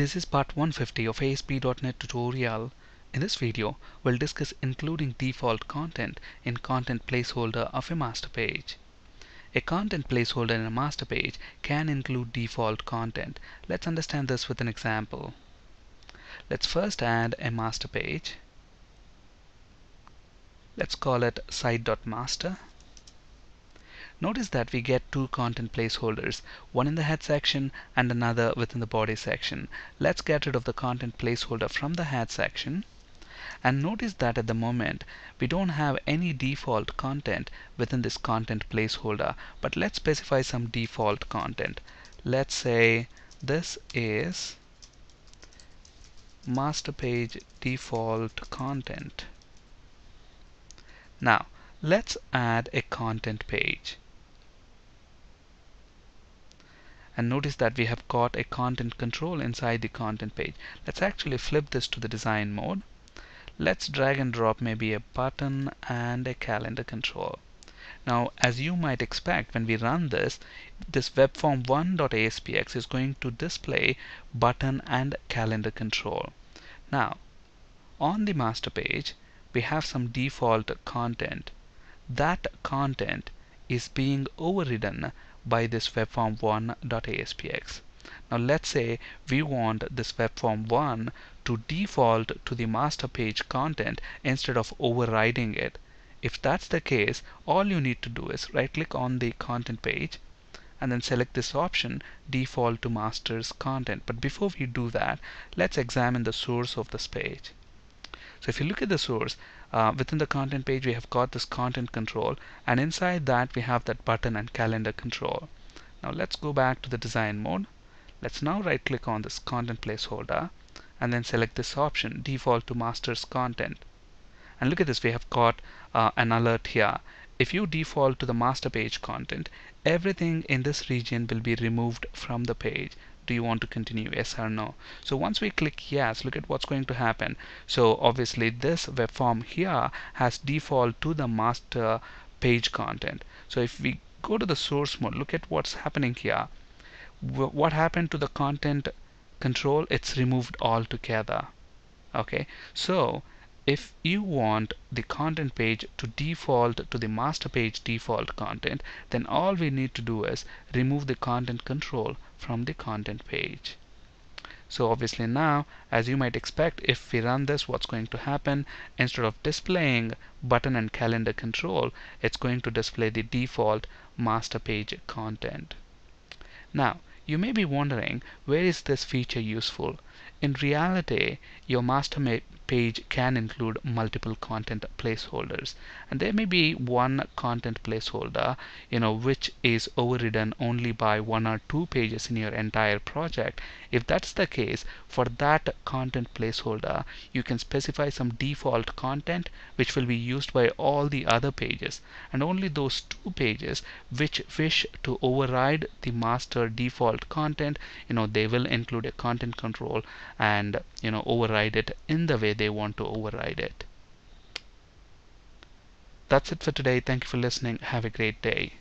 This is part 150 of ASP.NET tutorial. In this video, we'll discuss including default content in content placeholder of a master page. A content placeholder in a master page can include default content. Let's understand this with an example. Let's first add a master page. Let's call it site.master. Notice that we get two content placeholders, one in the head section and another within the body section. Let's get rid of the content placeholder from the head section. And notice that at the moment we don't have any default content within this content placeholder, but let's specify some default content. Let's say this is master page default content. Now let's add a content page. And notice that we have got a content control inside the content page. Let's actually flip this to the design mode. Let's drag and drop maybe a button and a calendar control. Now, as you might expect, when we run this, this webform1.aspx is going to display button and calendar control. Now, on the master page, we have some default content. That content is being overridden by this webform1.aspx. Now let's say we want this webform1 to default to the master page content instead of overriding it. If that's the case, all you need to do is right click on the content page and then select this option default to masters content. But before we do that, let's examine the source of this page. So if you look at the source, uh, within the content page we have got this content control and inside that we have that button and calendar control. Now let's go back to the design mode. Let's now right click on this content placeholder and then select this option default to masters content. And look at this, we have got uh, an alert here. If you default to the master page content, everything in this region will be removed from the page do you want to continue yes or no? So once we click yes look at what's going to happen. So obviously this web form here has default to the master page content. So if we go to the source mode look at what's happening here. What happened to the content control? It's removed altogether. Okay so if you want the content page to default to the master page default content then all we need to do is remove the content control from the content page. So obviously now as you might expect if we run this what's going to happen? Instead of displaying button and calendar control it's going to display the default master page content. Now you may be wondering where is this feature useful? In reality your master page can include multiple content placeholders. And there may be one content placeholder you know which is overridden only by one or two pages in your entire project. If that's the case for that content placeholder you can specify some default content which will be used by all the other pages. And only those two pages which wish to override the master default content you know they will include a content control and you know override it in the way they want to override it. That's it for today. Thank you for listening. Have a great day.